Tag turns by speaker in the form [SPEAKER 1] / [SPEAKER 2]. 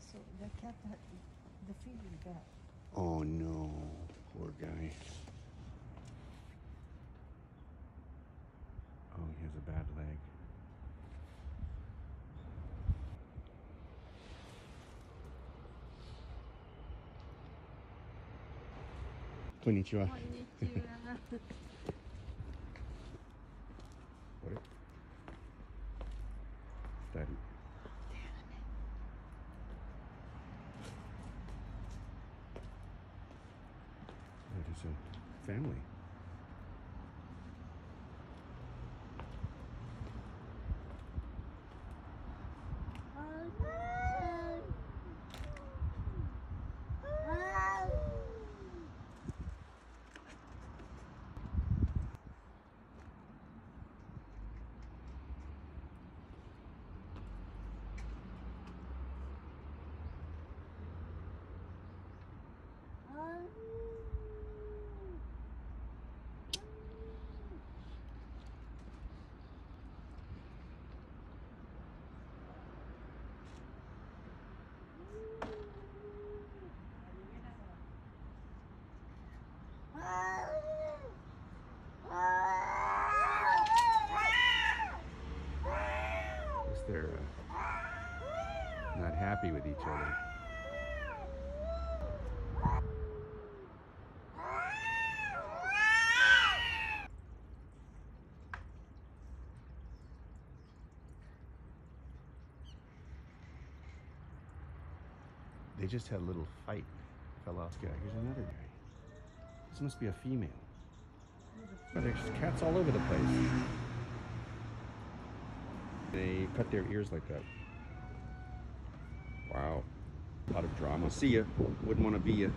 [SPEAKER 1] so the.
[SPEAKER 2] Oh no, poor guy. Oh, he has a bad leg. Konnichiwa.
[SPEAKER 3] Konnichiwa.
[SPEAKER 2] what? Study. Family. Guess they're uh, not happy with each other. They just had a little fight. Fell off guy. Here's another guy. This must be a female. There's cats all over the place. They cut their ears like that. Wow. A lot of drama. See ya. Wouldn't want to be ya.